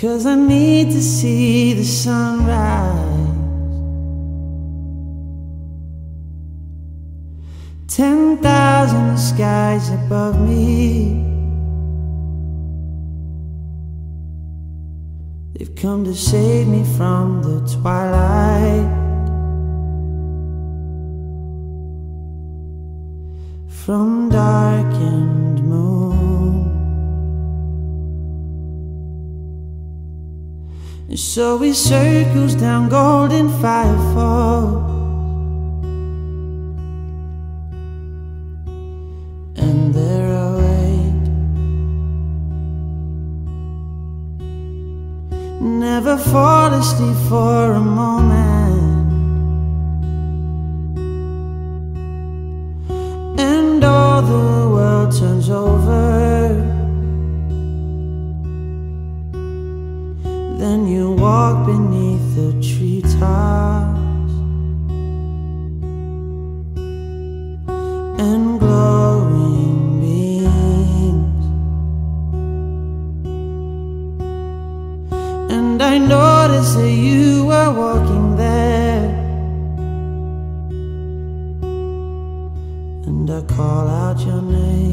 Cause I need to see the sunrise. Ten thousand skies above me. They've come to save me from the twilight. From darkened moon. And so he circles down golden fire falls. And there I wait, never fall asleep for a moment. I noticed that you were walking there. And I call out your name.